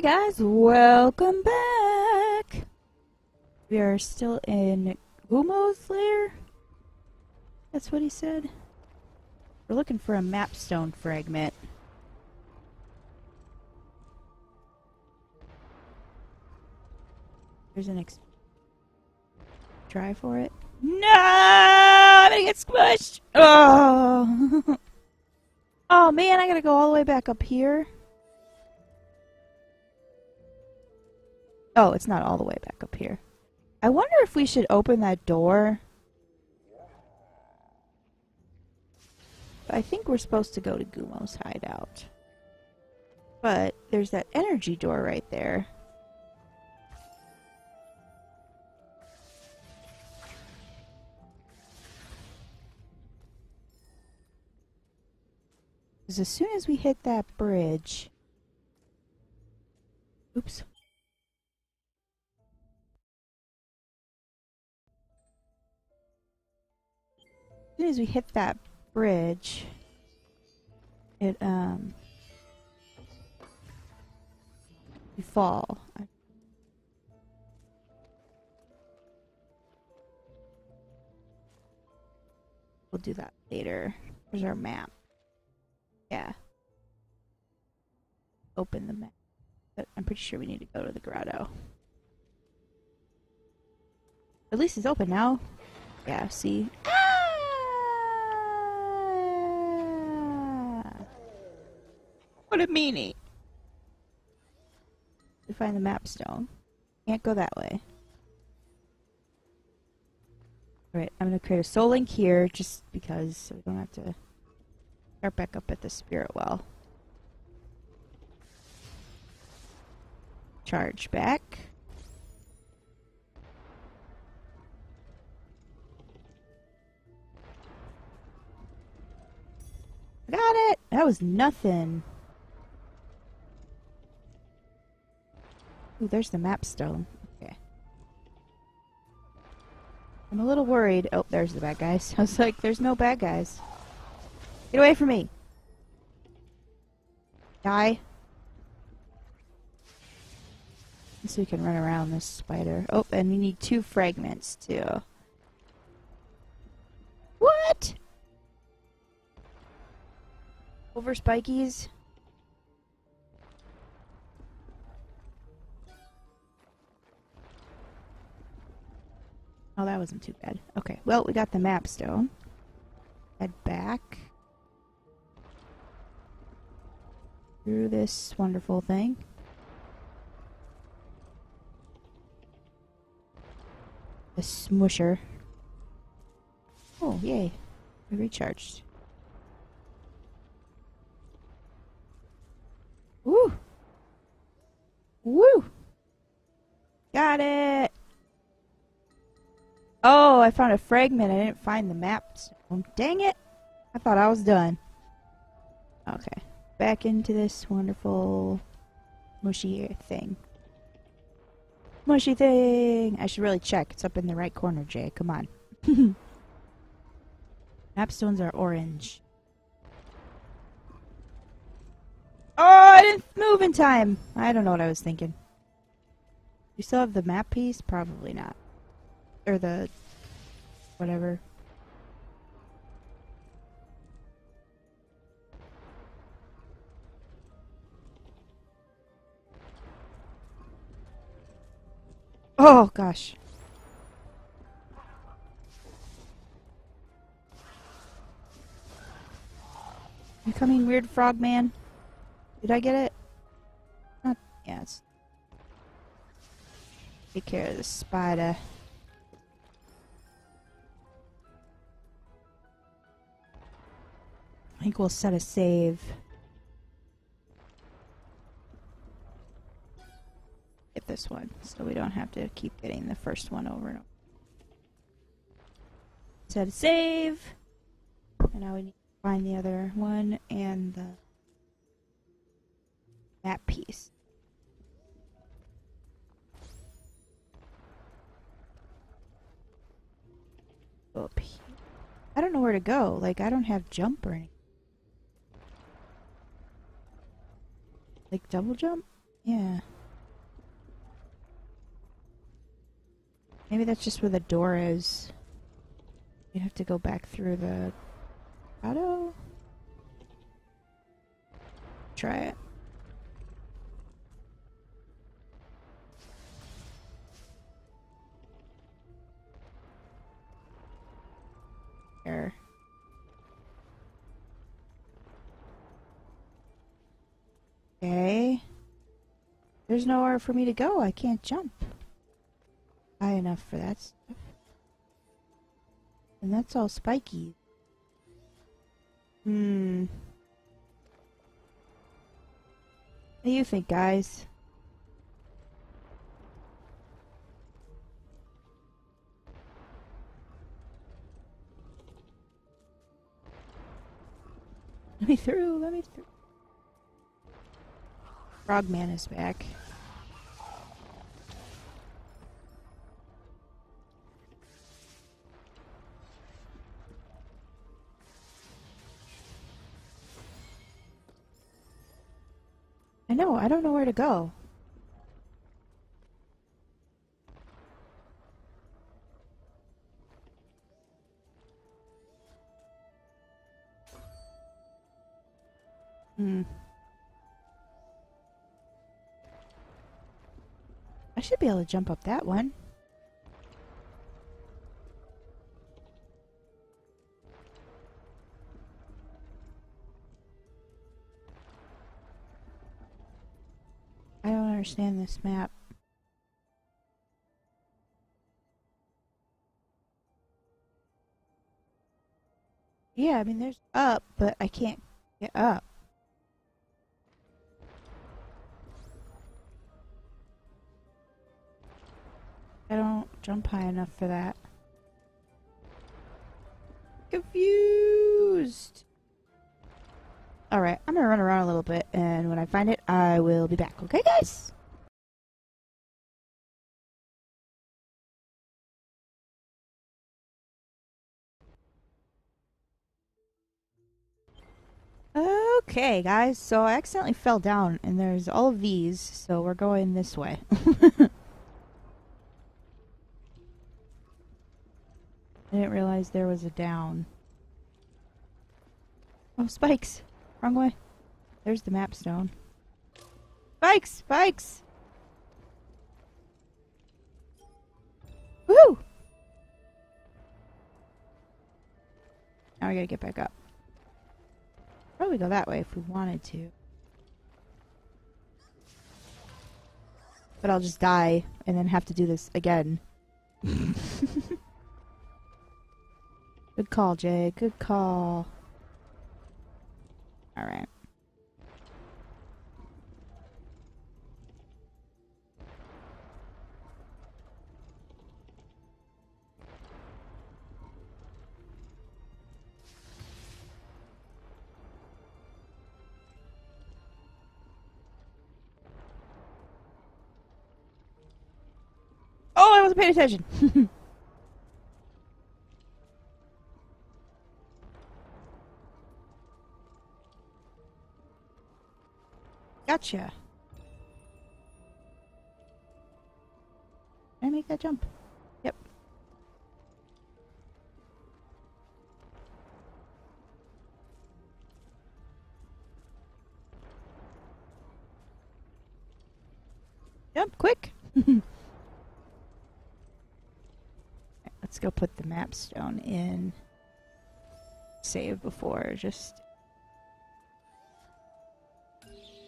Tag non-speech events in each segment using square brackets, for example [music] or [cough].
Hey guys, welcome back! We are still in Gumo's lair? That's what he said. We're looking for a mapstone fragment. There's an ex- try for it. No! I'm gonna get squished! Oh! [laughs] oh man, I gotta go all the way back up here. Oh, it's not all the way back up here. I wonder if we should open that door. I think we're supposed to go to Gumo's hideout. But there's that energy door right there. Because as soon as we hit that bridge... Oops. Soon as we hit that bridge, it, um... We fall. We'll do that later. There's our map. Yeah. Open the map. But I'm pretty sure we need to go to the grotto. At least it's open now. Yeah, see? Ah! What a meanie. We find the map stone. Can't go that way. Alright, I'm gonna create a soul link here just because so we don't have to start back up at the spirit well. Charge back. Got it! That was nothing. Ooh, there's the map stone. Okay. I'm a little worried. Oh, there's the bad guys. [laughs] I was like, there's no bad guys. Get away from me! Die. So we can run around this spider. Oh, and we need two fragments, too. What? Over spikies? Oh, that wasn't too bad. Okay, well, we got the map stone. Head back. Through this wonderful thing. The smusher. Oh, yay. I recharged. Woo! Woo! Got it! I found a fragment. I didn't find the map. Oh, dang it! I thought I was done. Okay. Back into this wonderful mushy thing. Mushy thing! I should really check. It's up in the right corner, Jay. Come on. [laughs] Mapstones are orange. Oh, I didn't move in time! I don't know what I was thinking. You still have the map piece? Probably not or the whatever. Oh gosh. You coming, weird frog man? Did I get it? Not yes. Take care of the spider. Think we'll set a save. Get this one, so we don't have to keep getting the first one over and over. Set a save. And now we need to find the other one and the map piece. Up. I don't know where to go. Like, I don't have jump or anything. Like double jump? Yeah. Maybe that's just where the door is. You have to go back through the auto. Try it. There's nowhere for me to go. I can't jump. High enough for that stuff. And that's all spiky. Hmm. What do you think, guys? Let me through, let me through. Frogman is back. I know, I don't know where to go. Be able to jump up that one. I don't understand this map. Yeah, I mean, there's up, but I can't get up. Jump high enough for that. Confused! Alright, I'm gonna run around a little bit, and when I find it, I will be back. Okay, guys? Okay, guys, so I accidentally fell down, and there's all of these, so we're going this way. [laughs] didn't realize there was a down. Oh, spikes! Wrong way. There's the map stone. Spikes! Spikes! Woo! Now we gotta get back up. Probably go that way if we wanted to. But I'll just die and then have to do this again. [laughs] [laughs] Good call, Jay. Good call. Alright. Oh, I wasn't paying attention. [laughs] Gotcha. Can I make that jump? Yep. Jump, quick! [laughs] Let's go put the map stone in. Save before, just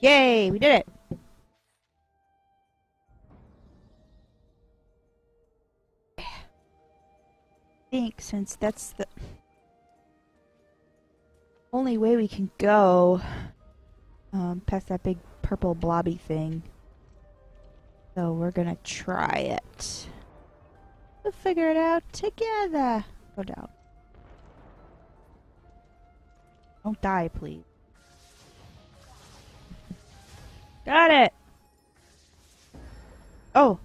Yay, we did it. I think since that's the only way we can go um, past that big purple blobby thing. So we're gonna try it. We'll figure it out together. Go down. Don't die, please. Got it! Oh.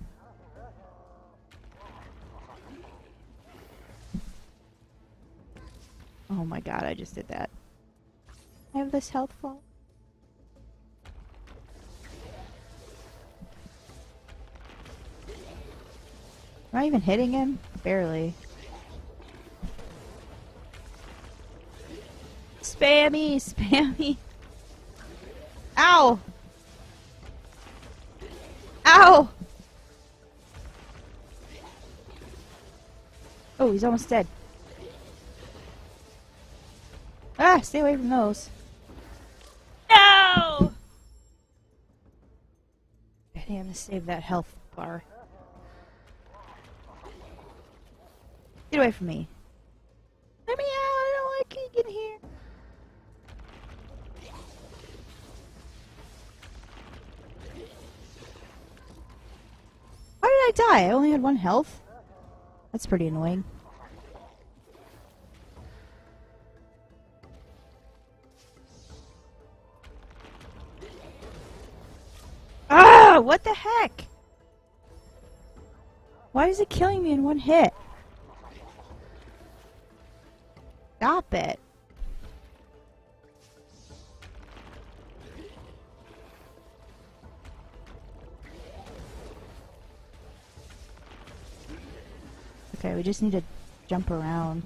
Oh my god, I just did that. I have this health fall. Am I even hitting him? Barely. Spammy, [laughs] spammy. Ow! Ow! Oh, he's almost dead. Ah, stay away from those. No! I think I'm gonna save that health bar. Get away from me. Die? I only had one health? That's pretty annoying. Ah! What the heck? Why is it killing me in one hit? Stop it. Just need to jump around.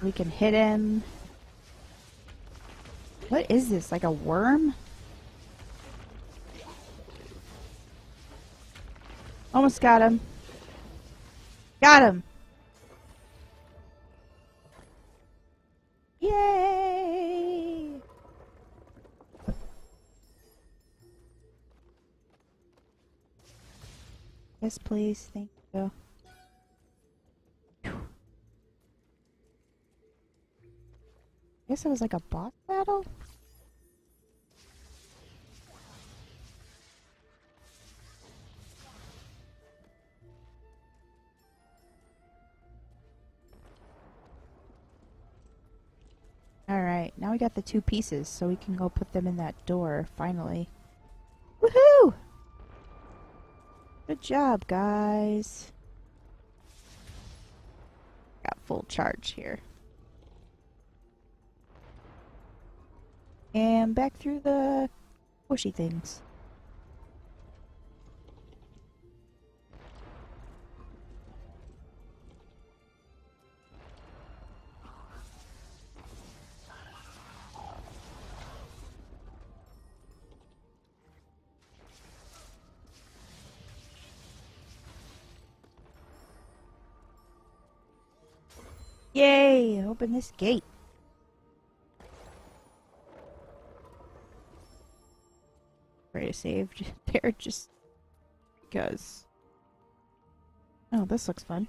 We can hit him. What is this? Like a worm? Almost got him. Got him. Yes, please. Thank you. I guess it was like a boss battle? Alright, now we got the two pieces, so we can go put them in that door, finally. Woohoo! Good job, guys. Got full charge here. And back through the bushy things. Yay! Open this gate. Ready to save [laughs] there just because. Oh, this looks fun.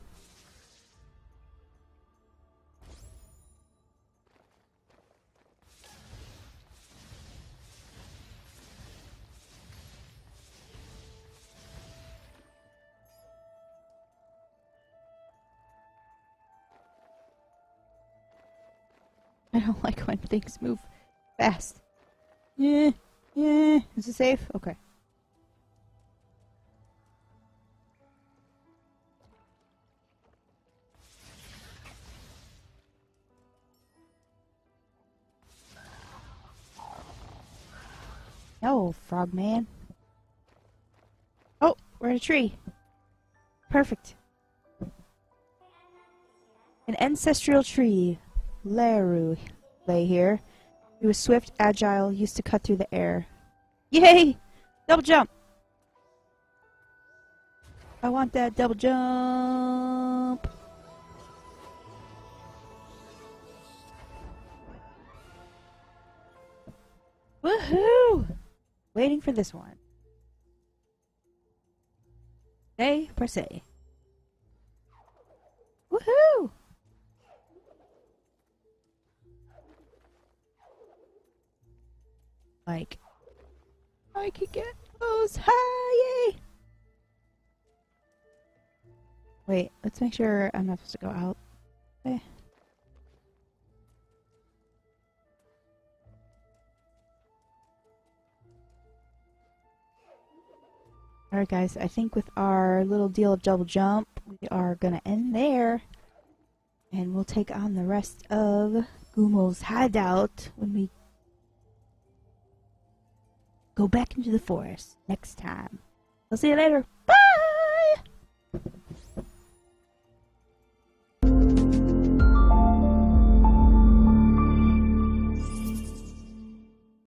I don't [laughs] like when things move fast. Yeah, yeah. Is it safe? Okay. No, frogman. Oh, we're in a tree. Perfect. An ancestral tree. Leru lay here. He was swift, agile, used to cut through the air. Yay! Double jump! I want that double jump! Woohoo! Waiting for this one. A, press A. Woohoo! Like, I could get those high! Wait, let's make sure I'm not supposed to go out. Okay. Alright guys, I think with our little deal of double jump, we are gonna end there. And we'll take on the rest of Gumo's hideout when we go back into the forest next time. I'll see you later.